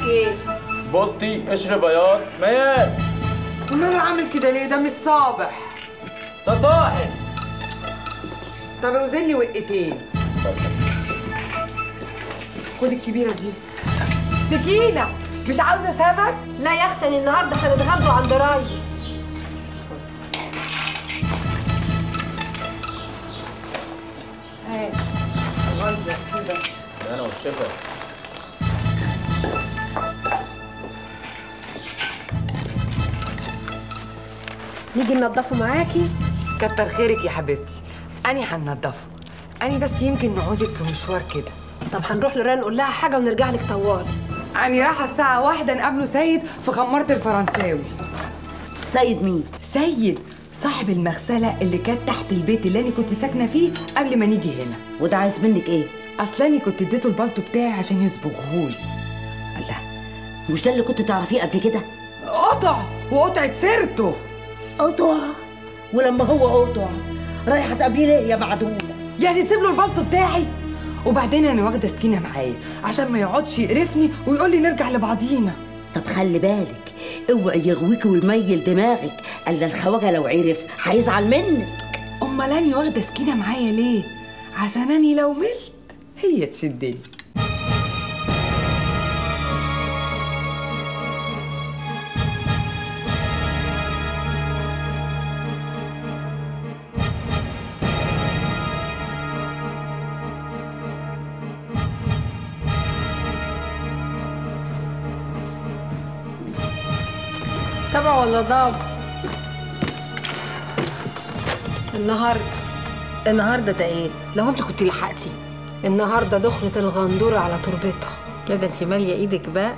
اسمك إيه بولتي قشر بياض مياس. وماله عامل كده ليه؟ ده مش صابح. تصاحب طب اوزن لي وقتين. خد الكبيرة دي. سكينة. مش عاوزة سمك؟ لا يا أختي النهارده هنتغدوا عند راي. هات غير كده أنا والشفا. نيجي ننضفه معاكي؟ كتر خيرك يا حبيبتي. اني هنضفه اني بس يمكن نعوزك في مشوار كده. طب هنروح لران نقول لها حاجة ونرجع لك طوال. اني رايحة الساعة واحدة نقابله سيد في خمارة الفرنساوي. سيد مين؟ سيد صاحب المغسلة اللي كانت تحت البيت اللي أنا كنت ساكنة فيه قبل ما نيجي هنا. وده عايز منك إيه؟ أصل أنا كنت اديته البلطو بتاعي عشان يصبغهولي. الله مش ده اللي كنت تعرفيه قبل كده؟ قطع وقطعت سيرته. قطع ولما هو قطع رايحة تقابليه ليه يا معدوله؟ يعني سيب له البلطو بتاعي. وبعدين أنا واخدة سكينة معايا عشان ما يقعدش يقرفني ويقول لي نرجع لبعضينا. طب خلي بالك اوعي يغويكي ويميل دماغك. إلا الخواجة لو عرف هيزعل منك. أمال اني واخدة سكينة معايا ليه؟ عشان اني لو ملت هي تشدني. ولا ضاب النهارده. النهارده ده إيه؟ لو انت كنت لحقتي. النهارده دخلت الغندورة على تربتها. لا ده انت مالية إيدك بقى.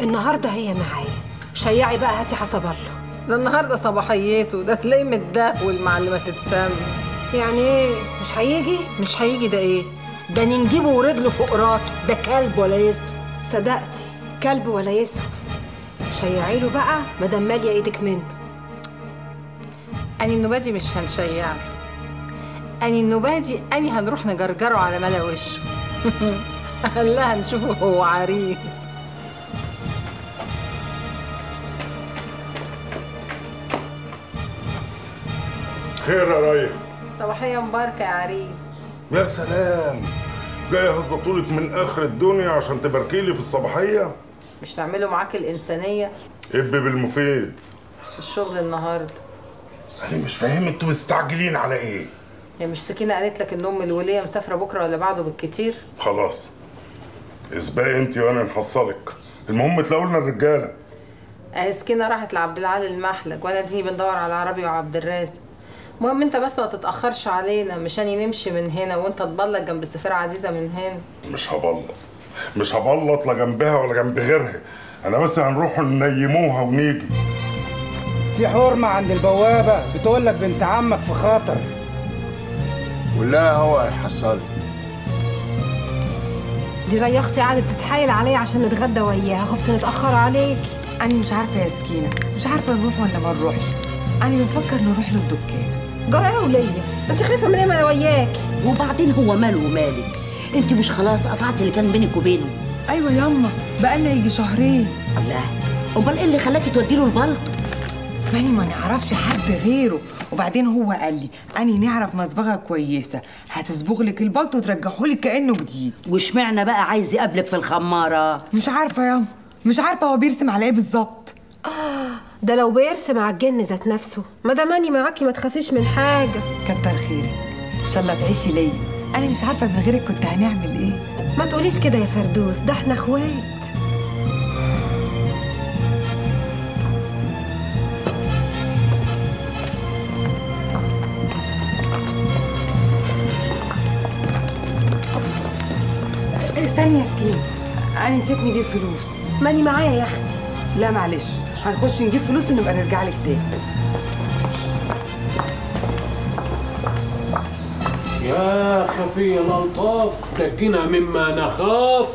النهارده هي معايا. شيعي بقى هاتي حسب الله ده النهارده صباحيته. ده تلاقيه متدهول مع اللي ما تتسمى. يعني إيه؟ مش هيجي؟ مش هيجي ده إيه؟ ده نجيبه ورجله فوق راسه. ده كلب ولا يسوى؟ صدقتي كلب ولا يسوى. شيعي له بقى مدام مالية إيدك منه. أني النوبادي مش هنشيع له أني النوبادي أني هنروح نجرجره على ملا وشه قال لها نشوفه هو عريس. خير يا ريا صباحية مباركة يا عريس. يا سلام. جاي هزطولك من آخر الدنيا عشان تباركيلي في الصباحية؟ مش تعملوا معاك الإنسانية؟ إب بالمفيد. الشغل النهارده. أنا مش فاهم أنتوا مستعجلين على إيه؟ هي مش سكينة قالت لك إن أم الولية مسافرة بكرة ولا بعده بالكتير؟ خلاص. اسبقي أنت وأنا نحصلك. المهم تلاقوا لنا الرجالة. اهي سكينة راحت لعبد العال المحلج وأنا دي بندور على عربي وعبد الرازق. المهم أنت بس ما تتأخرش علينا مشان نمشي من هنا وأنت تبلط جنب السفيره عزيزة من هنا. مش هبلط مش هبلط لا جنبها ولا جنب غيرها. أنا بس هنروح ننيموها ونيجي. في حرمة عند البوابة بتقول لك بنت عمك في خطر ولا هو هيحصلك دي ريا أختي قعدت تتحايل عليا عشان نتغدى وياها. خفت نتأخر عليك. أنا مش عارفة يا سكينة. مش عارفة نروح ولا ما نروحش. أنا بنفكر نروح له الدكان جرى إيه وليا أنت خايفة من إيه ما أنا وياكي وبعدين هو ماله ومالك؟ انت مش خلاص قطعتي اللي كان بينك وبينه. أيوه ياما بقالنا يجي شهرين. الله. أمال إيه اللي خلاكي تودي له البلطو ماني ما نعرفش حد غيره. وبعدين هو قال لي أني نعرف مصبغه كويسة. هتصبغ لك البلطو وترجعه لك كأنه جديد. واشمعنى بقى عايز يقابلك في الخمارة؟ مش عارفة ياما. مش عارفة هو بيرسم على إيه بالظبط. ده لو بيرسم على الجن ذات نفسه. ما دام أني معاكي ما تخافيش من حاجة. كتر خيرك. إن شاء الله تعيشي ليا. أنا مش عارفة من غيرك كنت هنعمل إيه. ما تقوليش كده يا فردوس ده إحنا أخوات. استني يا سكين. أنا نسيت نجيب فلوس. ماني معايا يا أختي. لا معلش هنخش نجيب فلوس ونبقى نرجع لك تاني. يا خفي الألطاف نجنا مما نخاف.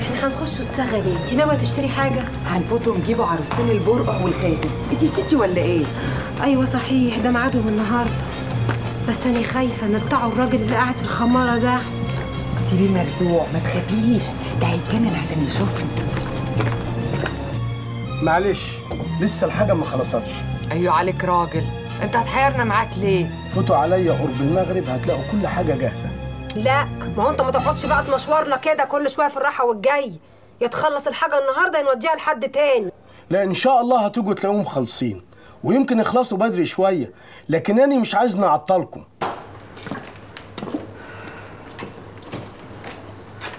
إحنا هنخش الصاغه ليه انت ناوية تشتري حاجة؟ هنفوتوا نجيبوا عروستين البرقع والخاتم انت نسيتي ولا إيه؟ أيوه صحيح ده ميعادهم النهارده. بس أنا خايفة نلطعوا الراجل اللي قاعد في الخمارة ده. سيبيه مرزوع ما تخافيش. ده هيتجنن عشان يشوفني. معلش لسه الحاجة ما خلصتش. أيوه عليك راجل. أنت هتحيرنا معاك ليه؟ فوتوا عليا قرب المغرب هتلاقوا كل حاجة جاهزة. لا ما هو أنت ما تقعدش بقى تمشورنا كده كل شوية في الراحة والجاي. يتخلص الحاجة النهارده ينوديها لحد تاني. لا إن شاء الله هتيجوا تلاقوهم خالصين. ويمكن يخلصوا بدري شوية لكن أنا مش عايز نعطلكم.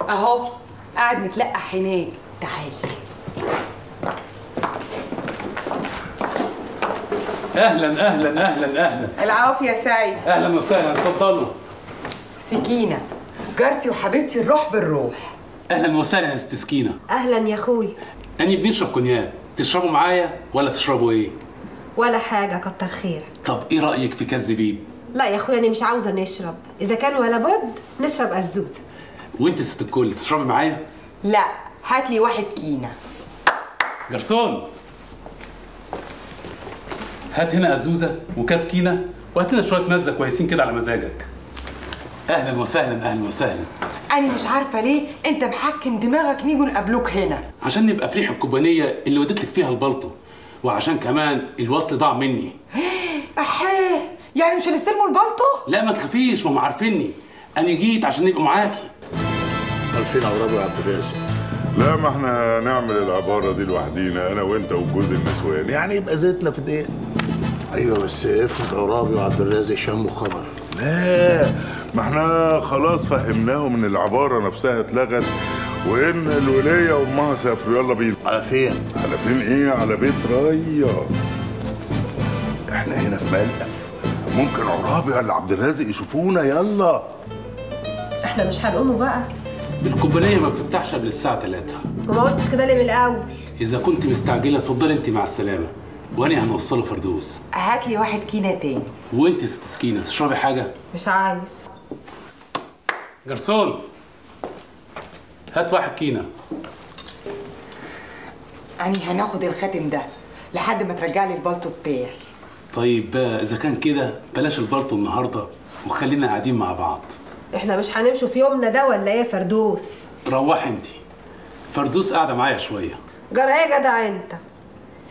أهو قاعد متلقح هناك. تعالي أهلا أهلا أهلا أهلا. العافية يا سيد أهلا وسهلا اتفضلوا. سكينة. جارتي وحبيبتي الروح بالروح. أهلا وسهلا يا ست سكينة. أهلا يا أخوي. أني بنشرب كونياك. تشربوا معايا ولا تشربوا إيه؟ ولا حاجة كتر خيرك طب إيه رأيك في زبيب لا يا اخويا أنا مش عاوزة نشرب. إذا كان ولا بد نشرب ازوزه وأنت ست الكل تشربي معايا؟ لا هات لي واحد كينة. جرسون. هات هنا ازوزه وكاس كينه وهات لنا شوية مزة كويسين كده على مزاجك. أهلا وسهلا أهلا وسهلا. أنا مش عارفة ليه أنت محكم دماغك نيجوا نقابلوك هنا. عشان نبقى في ريحه الكوبانية اللي وديت لك فيها البلطو وعشان كمان الوصل ضاع مني. احيه يعني مش هنستلموا البلطو؟ لا ما تخافيش ما هم عارفيني. أنا جيت عشان نبقى معاكي. عارفين عرابي وعبد الرازق. لا ما إحنا نعمل العبارة دي لوحدينا أنا وأنت وجوز النسوان. يعني يبقى زيتنا في دقيقة. أيوه بس افرض عرابي وعبد الرازق شموا خبر. لا ما إحنا خلاص فهمناهم إن العبارة نفسها اتلغت وإن الولية وامها سافروا يلا بينا. على فين؟ على فين إيه؟ على بيت ريا إحنا هنا في ملقف. ممكن عرابي ولا عبد الرازق يشوفونا؟ يلا. إحنا مش هنقوموا بقى. الكوبانيه ما بتفتحش قبل الساعة 3 وما قلتش كده ليه من الأول؟ إذا كنت مستعجلة اتفضلي أنت مع السلامة. وأنا هنوصله فردوس. هات لي واحد كينة تاني. وأنت ست سكينة تشربي حاجة؟ مش عايز. جرسون هات واحد كينة. يعني هناخد الخاتم ده لحد ما ترجع لي البلطو بتاعي. طيب بقى إذا كان كده بلاش البلطو النهارده وخلينا قاعدين مع بعض. إحنا مش هنمشوا في يومنا ده ولا إيه يا فردوس؟ روحي انت فردوس قاعدة معايا شوية. جرى إيه يا جدع أنت؟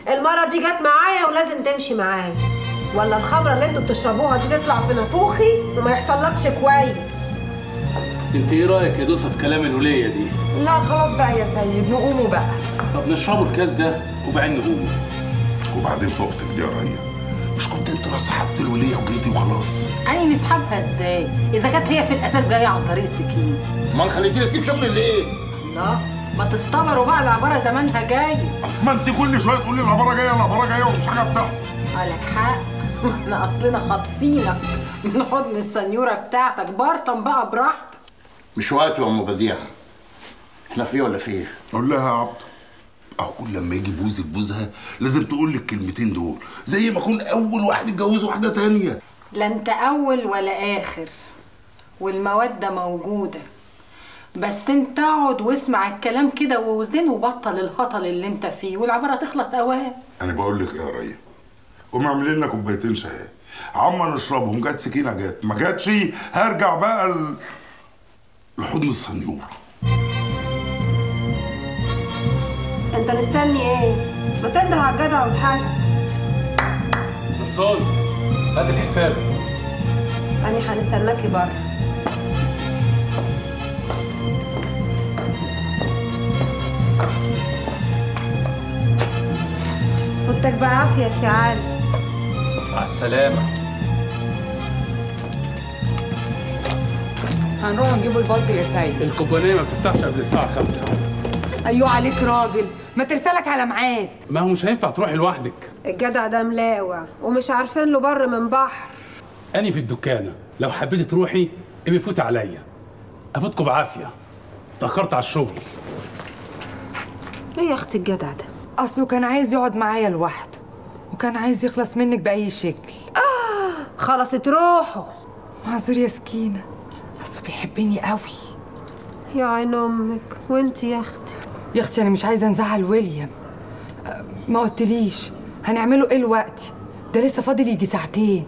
المرة دي جت معايا ولازم تمشي معايا. ولا الخمرة اللي أنتوا بتشربوها دي تطلع في نافوخي وما يحصلكش كويس. انت إيه رأيك يا دوسة في كلام الولية دي؟ لا خلاص بقى يا سيد نقوموا بقى. طب نشربوا الكاس ده وبعدين نقوم. وبعدين في أختك دي يا ريا. مش كنت انت راس سحبت الولية وجيتي وخلاص؟ يعني نسحبها إزاي؟ إذا كانت هي في الأساس جاية عن طريق سكين امال خليتيني أسيب شغلي ليه؟ لا ما تستبروا بقى العبارة زمانها جاي. ما انت كل شوية تقولي العبارة جاية العبارة جاية ومفيش حاجة بتحصل. قالك حق؟ إحنا أصلنا خاطفينك. من حضن السنيوره بتاعتك. برطم بقى براحتك. مش وقت يا أم بديع. إحنا في إيه ولا في إيه؟ قول لها يا عبد. أهو كل لما يجي بوزك بوزها لازم تقول لك الكلمتين دول. زي ما اكون أول واحد اتجوز واحدة تانية. لا أنت أول ولا آخر. والمودة موجودة. بس انت اقعد واسمع الكلام كده ووزنه وبطل الهطل اللي انت فيه والعبارة تخلص اوام أنا بقول لك إيه يا ريا قومي اعملي لنا كوبايتين شاي. عما نشربهم جت سكينة جت. ما جاتش هرجع بقى ل- لحضن السنيور أنت مستني إيه؟ ما تنده على الجدع وتحاسب. جرسون هات الحساب. أنا هنستناكي بره. فوتك بعافية يا سي علي مع السلامة. هنروح نجيبوا البلطو يا سيد. الكوبانيه ما بتفتحش قبل الساعة 5 أيوه عليك راجل. ما ترسلك على ميعاد. ما هو مش هينفع تروحي لوحدك. الجدع ده ملاوع ومش عارفين له بر من بحر. أني في الدكانة. لو حبيتي تروحي ابقي فوتي عليا. أفوتكم بعافية. اتاخرت على الشغل. إيه يا أختي الجدع ده؟ أصله كان عايز يقعد معايا لوحده وكان عايز يخلص منك بأي شكل. خلصت روحه معذور يا سكينة اصله بيحبني قوي. يا عين أمك وأنت يا أختي؟ يا أختي أنا مش عايزة نزعل ويليام. ما قلتليش هنعمله إيه الوقت ده لسه فاضل يجي ساعتين.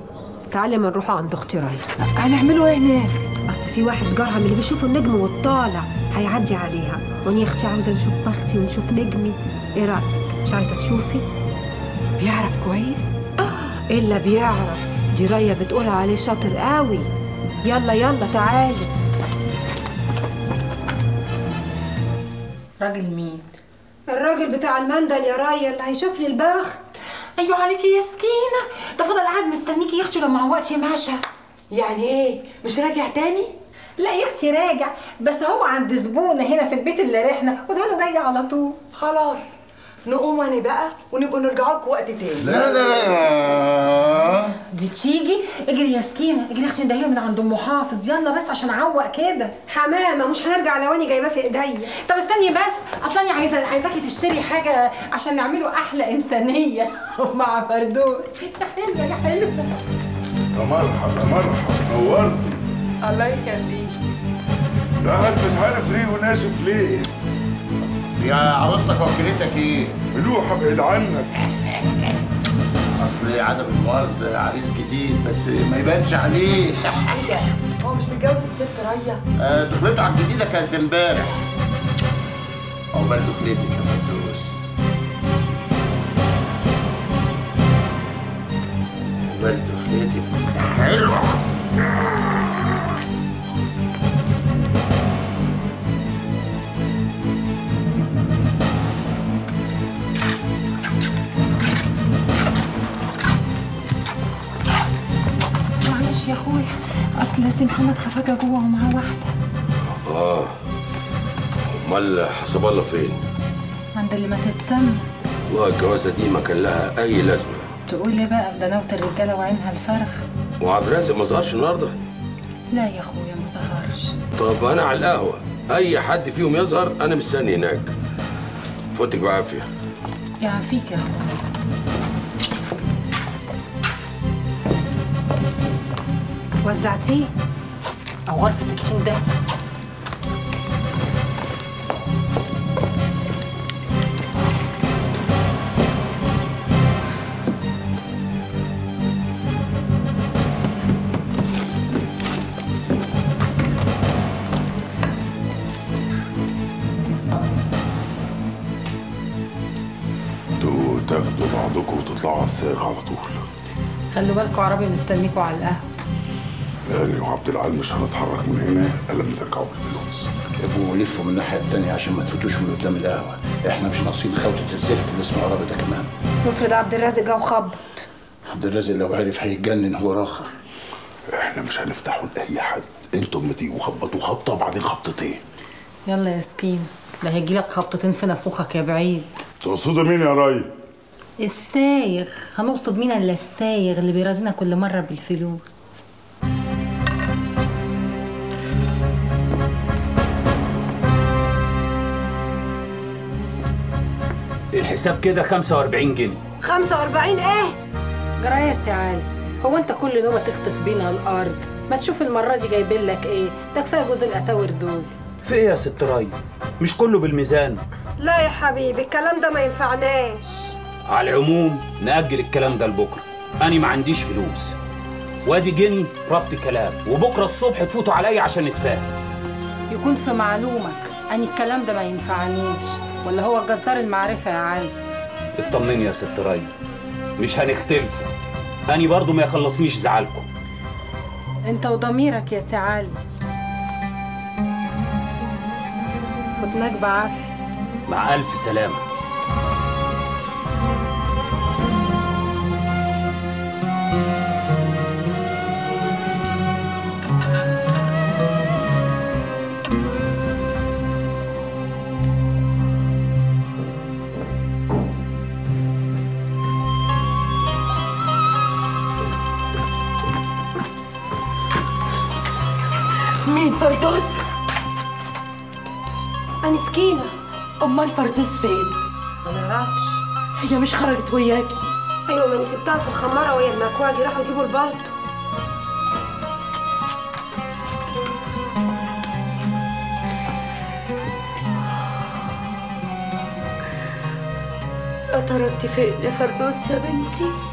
تعالي ما نروحوا عند أختي رايح. هنعمله إيه هناك؟ أصل في واحد جارها من اللي بيشوفوا النجم والطالع. هيعدي عليها. وأنا يا أختي عاوزة نشوف بختي ونشوف نجمي. إيه رأيك؟ مش عايزة تشوفي؟ بيعرف كويس؟ إلا بيعرف. دي رايه بتقول عليه شاطر قوي. يلا يلا تعالي. راجل مين؟ الراجل بتاع المندل يا راية اللي هيشوف لي البخت. أيوه عليكي يا سكينة. ده فضل قاعد مستنيكي يا أختي لما عوقتي ماشى يعني إيه؟ مش راجع تاني؟ لا يا أختي راجع. بس هو عند زبونة هنا في البيت اللي رحنا وزمانه جاي على طول. خلاص. نقوم أنا بقى ونبقى نرجع لكم وقت تاني. لا لا لا. دي تيجي؟ اجري يا سكينة. اجري يا أختي ندهيله من عند أم حافظ. يلا بس عشان أعوق كده. حمامة مش هنرجع لو اني جايباه في إيديا. طب استني بس. أصلا أنا عايزة عايزاكي تشتري حاجة عشان نعمله أحلى إنسانية. مع فردوس. يا حلوة يا حلوة. يا مرحبا يا مرحبا نورتي. الله يخليك. قاعد مش عارف ليه وناشف ليه؟ يا عروستك وكيلتك إيه؟ ملوحة بعيد عنك. اصل عدم المؤاخذة عريس جديد بس ما يبانش عليه. هو مش متجوز الست ريا؟ آه، دخلته على الجديدة كانت امبارح. عقبال دخلتك يا فردوس. عقبال دخلتك حلوة. يا اخويا أصل سي محمد خفاجة جوه ومعاه واحدة. آه. أمال حسب الله فين؟ عند اللي ما تتسمى. والله الجوازة دي ما كان لها أي لازمة. تقول لي بقى؟ ده نوت الرجالة وعينها الفرخ. وعبد الرازق ما ظهرش النهارده؟ لا يا أخويا ما ظهرش. طب أنا على القهوة. أي حد فيهم يظهر أنا مستني هناك. فوتك بعافيه يعافيك يا أخويا. وزعتيه؟ أو غرفه 60 ده. تاخدوا بعضكم وتطلعوا على الساق على طول. خلوا بالكوا عربي مستنيكوا على القهوة. يعني وعبد العال مش هنتحرك من هنا. الا لما ترجعوا بالفلوس. يبقوا لفوا من الناحية التانية عشان ما تفوتوش من قدام القهوة. إحنا مش ناقصين خوتة الزفت اللي اسمه قرابة ده كمان. نفرض عبد الرازق جه وخبط. عبد الرازق لو عرف هيتجنن هو راخر. إحنا مش هنفتحوا لأي حد. أنتوا اما تيجوا خبطوا خبطة وبعدين خبطتين. يلا يا سكين ده هيجيلك خبطتين في نافوخك يا بعيد. تقصدوا مين يا راي؟ السايغ. هنقصد مين إلا السايغ اللي بيرازينا كل مرة بالفلوس؟ الحساب كده 45 جنيه. 45 إيه؟ جرايه يا علي هو أنت كل نوبه تخسف بينا الأرض؟ ما تشوف المرة دي جايبين لك إيه؟ ده كفاية جوز الأساور دول. في إيه يا ست راي؟ مش كله بالميزان. لا يا حبيبي الكلام ده ما ينفعناش. على العموم نأجل الكلام ده لبكرة. أنا ما عنديش فلوس. وأدي جني ربط كلام وبكرة الصبح تفوتوا عليا عشان نتفاهم. يكون في معلومك اني الكلام ده ما ينفعنيش. ولا هو جزار المعرفة يا علي اطمني يا ست راي. مش هنختلفوا اني برضو ما يخلصنيش زعلكم. انت وضميرك يا سي علي فتناك بعافية. مع ألف سلامة. فردوس فين؟ ما نعرفش هي مش خرجت وياكي أيوه ما أنا سبتها في الخمارة وهي المكواجي راحوا يجيبوا البلطو ترى انت فين يا فردوس يا بنتي؟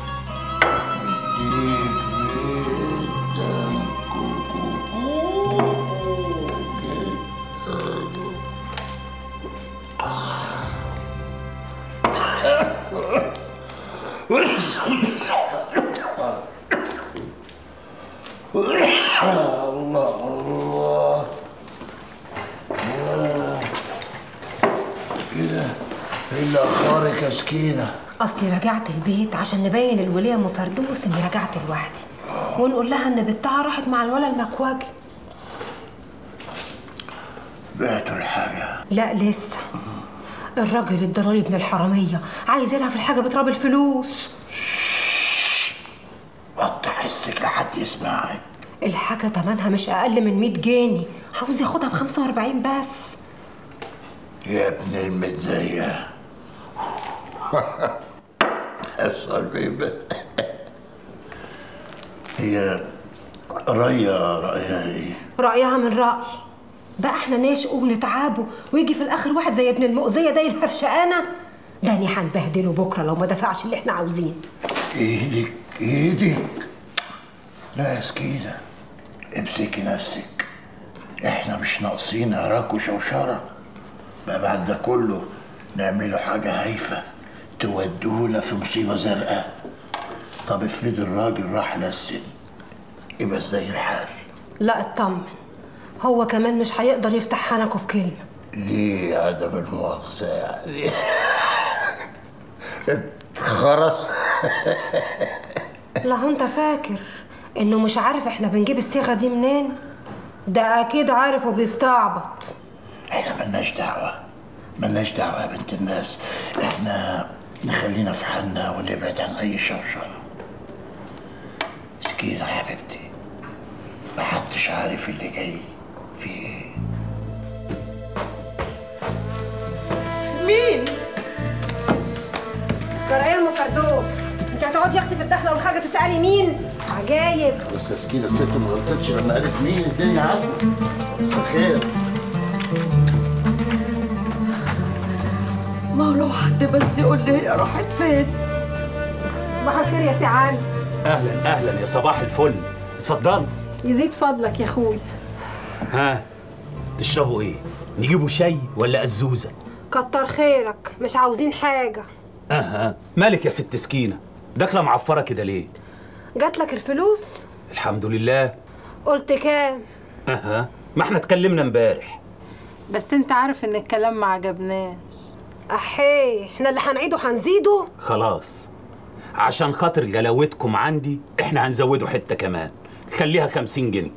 البيت عشان نبين الولية أم فردوس إني رجعت لوحدي. ونقول لها إن بنتها راحت مع الولا المكواجي. بعتوا الحاجة. لا لسه. الراجل الضراري ابن الحرامية. عايز يلعب في الحاجة بتراب الفلوس. وطي حسك لحد يسمعك. الحاجة تمنها مش أقل من 100 جنيه. عاوز ياخدها ب 45 بس. يا ابن المدية. بيه هي ريا رأيها إيه؟ رأيها من رايي بقى إحنا نشقوا ونتعبوا ويجي في الآخر واحد زي ابن المؤذيه ده يلهف شقانا داني هنبهدله بكرة لو ما دفعش اللي إحنا عاوزينه. إيدك إيدك. لا يا سكينة امسكي نفسك. إحنا مش ناقصين عراك وشوشرة. بقى بعد ده كله نعمله حاجة هايفة. تودونا في مصيبة زرقاء طب افرض الراجل راح للسن يبقى إزاي الحال؟ لا اطمن. هو كمان مش هيقدر يفتح حنكه بكلمه ليه عدم المؤاخذة يعني؟ اتخرس لا هو انت فاكر انه مش عارف إحنا بنجيب الصيغه دي منين؟ ده أكيد عارف وبيستعبط. إحنا ملناش دعوة. ملناش دعوة يا بنت الناس. إحنا نخلينا في حالنا ونبعد عن أي شوشرة سكينة يا حبيبتي. محدش عارف اللي جاي في إيه. مين؟ جرى ايه ام فردوس انت هتقعدي يا أختي في الدخلة والخارجة تسألي مين؟ عجايب. بس يا سكينة الست ما غلطتش لما قالت مين؟ الدنيا عادة بس خير ما هو لو حد بس يقول لي هي راحت فين؟ صباح الخير يا سي علي. أهلا أهلا يا صباح الفل. اتفضلوا يزيد فضلك يا أخوي. ها تشربوا إيه؟ نجيبوا شاي ولا أزوزة؟ كتر خيرك مش عاوزين حاجة. أها مالك يا ست سكينة؟ داخلة معفرة كده ليه؟ جات لك الفلوس؟ الحمد لله. قلت كام؟ أها ما إحنا اتكلمنا امبارح. بس أنت عارف إن الكلام ما عجبناش. احيه إحنا اللي هنعيده هنزيده خلاص. عشان خاطر جلاوتكم عندي إحنا هنزوده حتة كمان. خليها خمسين جنيه.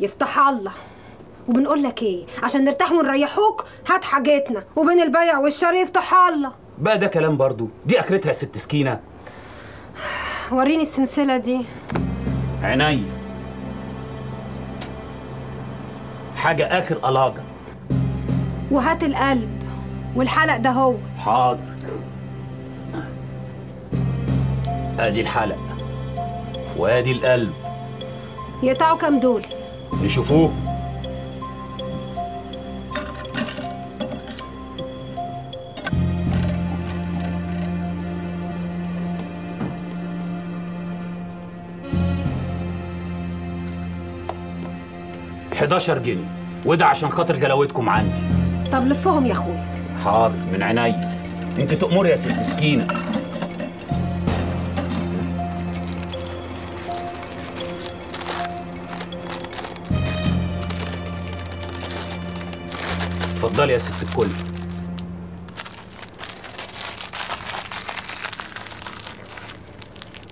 يفتح الله. وبنقول لك إيه؟ عشان نرتاح ونريحوك هات حاجتنا وبين البيع والشراء يفتح الله. بقى ده كلام برضو. دي آخرتها يا ست سكينة. وريني السلسلة دي. عيني. حاجة آخر ألاجة. وهات القلب. والحلق ده هو. حاضر. ادي الحلق. وادي القلب. يقطعوا كام دول؟ نشوفوه. حداشر جنيه. وده عشان خاطر جلاوتكم عندي. طب لفهم يا اخويا حاضر من عيني. انت تأمري يا ست سكينه اتفضلي يا ست الكل.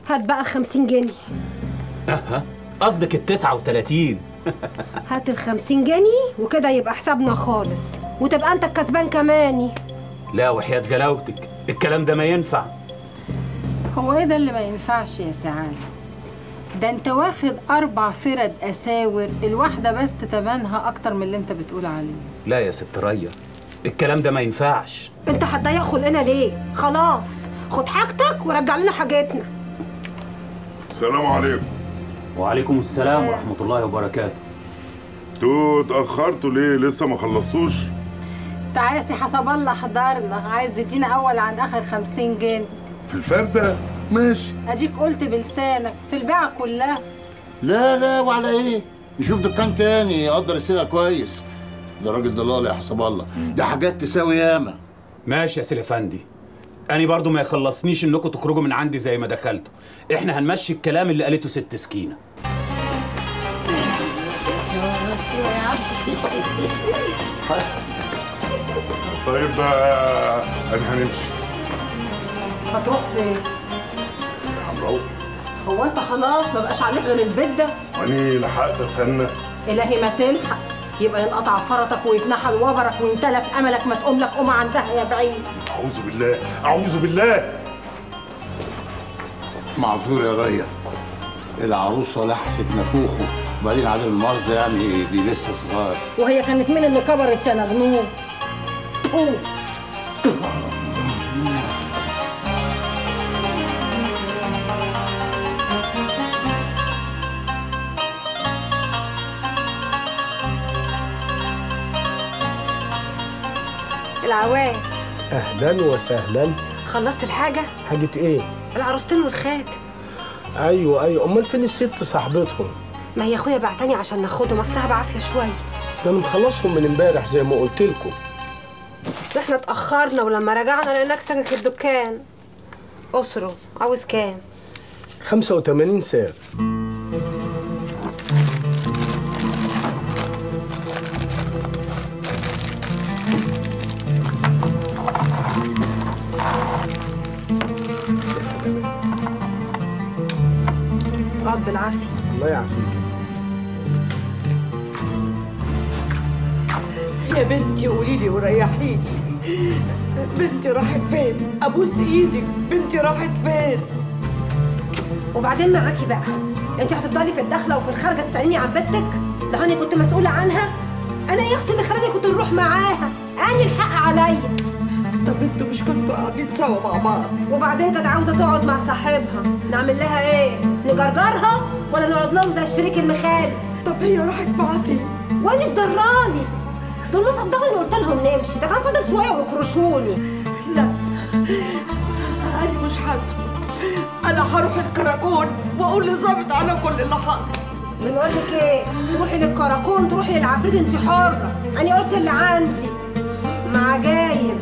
هات بقى 50 جنيه. أها قصدك ال 39 هات ال 50 جنيه وكده يبقى حسابنا خالص. وتبقى انت الكسبان كماني. لا وحياة جلاوتك. الكلام ده ما ينفع. هو إيه ده اللي ما ينفعش يا سعاد ده أنت واخد أربع فرد أساور الواحدة بس تمنها أكتر من اللي أنت بتقول عليه. لا يا ست ريا الكلام ده ما ينفعش. انت هتضيق خلقنا ليه؟ خلاص خد حاجتك ورجع لنا حاجتنا السلام عليكم. وعليكم السلام ورحمة الله وبركاته. أنتوا اتأخرتوا ليه؟ لسه ما خلصتوش؟ تعالى يا سي حسب الله حضرنا. عايز تدينا أول عن آخر خمسين جنيه. في الفردة؟ ماشي. اديك قلت بلسانك في البيعه كلها. لا لا وعلى إيه؟ نشوف دكان تاني يقدر السلعة كويس. ده راجل ضلال يا حسب الله. ده حاجات تساوي ياما. ماشي يا سيدي افندي أنا برضو ما يخلصنيش إنكم تخرجوا من عندي زي ما دخلتوا. إحنا هنمشي الكلام اللي قالته ست سكينة. طيب آه، أنا هنمشي. هتروح فين؟ هنروح. هو أنت خلاص ما بقاش عليك غير البيت ده؟ وأني لحقت أتهنى. إلهي ما تلحق. يبقى ينقطع فرطك ويتنحل وبرك وينتلف أملك ما تقوم لك قوم عندها يا بعيد. أعوذ بالله أعوذ بالله. معذور يا ريا العروسة لحست نافوخه وبعدين عدم المؤاخذة يعني دي لسه صغار. وهي كانت مين اللي كبرت يا نغنوم أوه. العواف. أهلا وسهلا. خلصت الحاجة؟ حاجة إيه؟ العروستين والخاتم أيوه أيوه. أمال فين الست صاحبتهم؟ ما هي أخويا بعتني عشان ناخدهم اصلها بعافية شوية. ده أنا مخلصهم من امبارح زي ما قلت لكم. إحنا اتأخرنا ولما رجعنا لقيناك ساكك الدكان. أسرة عاوز كام؟ 85 ساغ اقعد بالعافية الله يعافيك. يا بنتي قولي لي وريحيني. بنتي راحت فين؟ أبوس إيدك. بنتي راحت فين؟ وبعدين معاكي بقى. انت هتفضلي في الداخله وفي الخارجة تسأليني عن بنتك؟ ده أنا كنت مسؤولة عنها؟ أنا يا أختي اللي خلاني كنت نروح معاها؟ أنا الحق عليا؟ طب أنتوا مش كنتوا قاعدين سوا مع بعض؟ وبعدين كانت عاوزة تقعد مع صاحبها. نعمل لها إيه؟ نجرجرها ولا نقعد لهم زي الشريك المخالف؟ طب هي راحت معاه فين؟ وانيش دراني دول ما صدقوا إني قلت لهم نمشي ده كان فاضل شوية ويكرشوني لا. أنا مش هسكت. أنا هروح الكراكون وأقول للظابط على كل اللي حصل. بنقول لك إيه؟ تروحي للكراكون تروحي للعفريت انت حرة. أنا قلت اللي عندي. مع جايب.